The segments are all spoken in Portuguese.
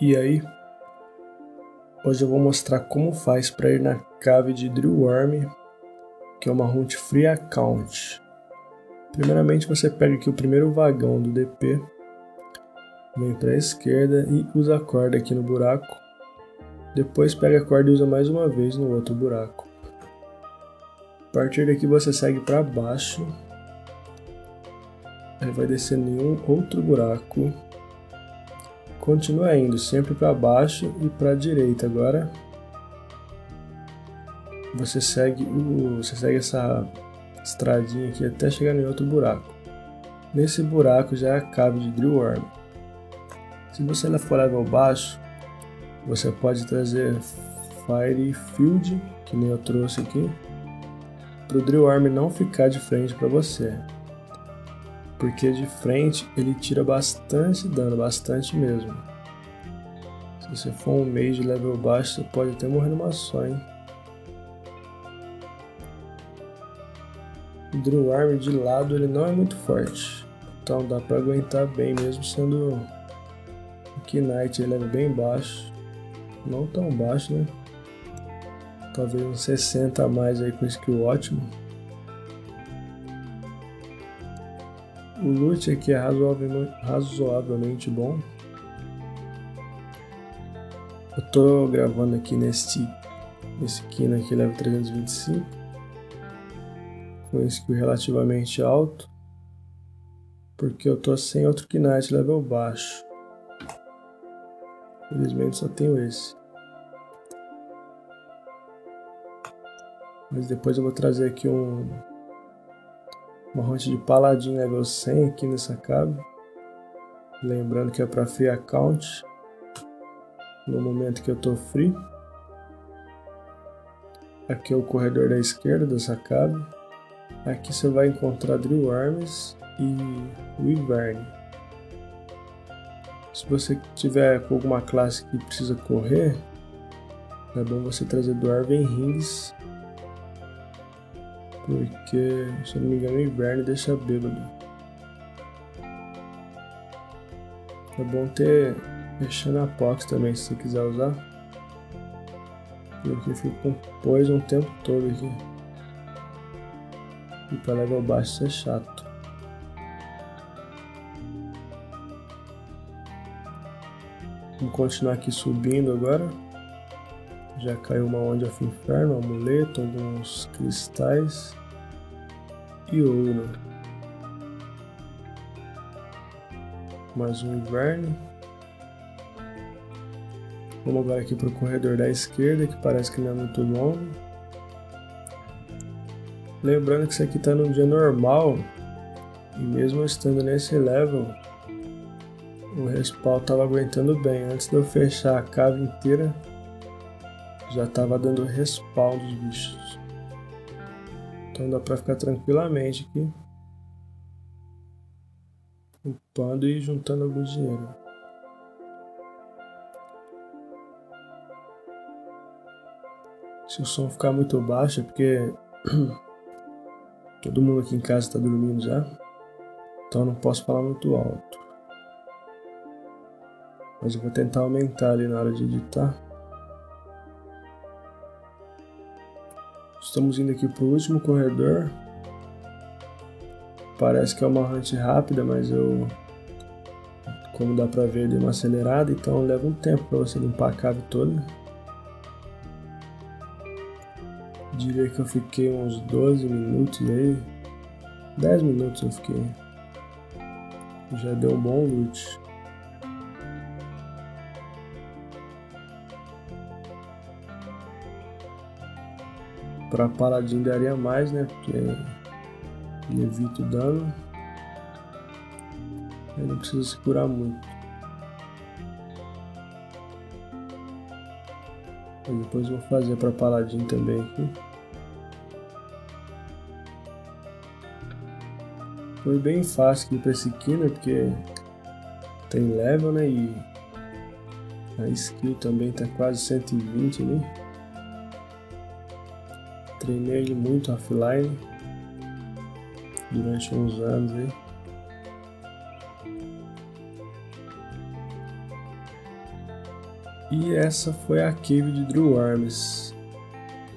E aí, hoje eu vou mostrar como faz para ir na cave de Drillworm, que é uma hunt free account. Primeiramente você pega aqui o primeiro vagão do DP, vem para a esquerda e usa a corda aqui no buraco. Depois pega a corda e usa mais uma vez no outro buraco. A partir daqui você segue para baixo, aí vai descer em um outro buraco Continua indo sempre para baixo e para a direita agora. Você segue, o, você segue essa estradinha aqui até chegar em outro buraco. Nesse buraco já é a cave de Drillworm. Se você for level baixo, você pode trazer Fire Field, que nem eu trouxe aqui, para o Drillworm não ficar de frente para você porque de frente ele tira bastante dano, bastante mesmo. Se você for um de level baixo, você pode até morrer numa só, hein? O Arm de lado ele não é muito forte, então dá para aguentar bem mesmo sendo o Knight ele é bem baixo, não tão baixo, né? Talvez uns 60 a mais aí com skill ótimo. O loot aqui é razoavelmente, razoavelmente bom. Eu tô gravando aqui neste, nesse Kina aqui level 325 com skill relativamente alto porque eu tô sem outro Knight level baixo. Infelizmente só tenho esse. Mas depois eu vou trazer aqui um uma hunt de paladin level 100 aqui nessa cave. Lembrando que é para free account. No momento que eu tô free. Aqui é o corredor da esquerda dessa cave. Aqui você vai encontrar Drill Arms e Wyvern. Se você tiver com alguma classe que precisa correr, é bom você trazer Dwarven Rings porque, se eu não me engano, o inverno deixa bêbado. É bom ter mexendo a Pox também, se você quiser usar. Porque fica com poison o tempo todo aqui. E para level baixo isso é chato. Vamos continuar aqui subindo agora. Já caiu uma Onda of Inferno, um amuleto, alguns cristais e ouro. Mais um inverno. Vamos agora aqui para o corredor da esquerda, que parece que não é muito longo. Lembrando que isso aqui está num dia normal, e mesmo estando nesse level, o respawn estava aguentando bem. Antes de eu fechar a cave inteira, já estava dando respawn dos bichos. Então dá para ficar tranquilamente aqui. Upando e juntando algum dinheiro. Se o som ficar muito baixo é porque todo mundo aqui em casa está dormindo já. Então não posso falar muito alto. Mas eu vou tentar aumentar ali na hora de editar. Estamos indo aqui para o último corredor. Parece que é uma hunt rápida, mas eu, como dá para ver, dei uma acelerada, então leva um tempo para você limpar a cave toda. Diria que eu fiquei uns 12 minutos aí. 10 minutos eu fiquei. Já deu um bom loot. Para paladin daria mais, né? Porque evita o dano. Não precisa se curar muito. E depois vou fazer para paladin também aqui. Foi bem fácil aqui para esse Killer, porque tem level, né? E a skill também tá quase 120 ali treinei ele muito offline durante uns anos aí. E essa foi a cave de Drew Worms.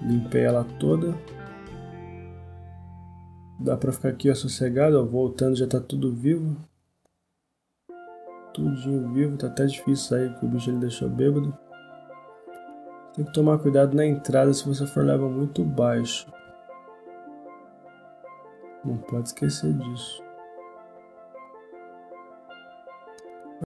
Limpei ela toda. Dá pra ficar aqui ó, sossegado, ó, voltando já tá tudo vivo. Tudinho vivo, tá até difícil sair porque o bicho ele deixou bêbado. Tem que tomar cuidado na entrada se você for level muito baixo. Não pode esquecer disso.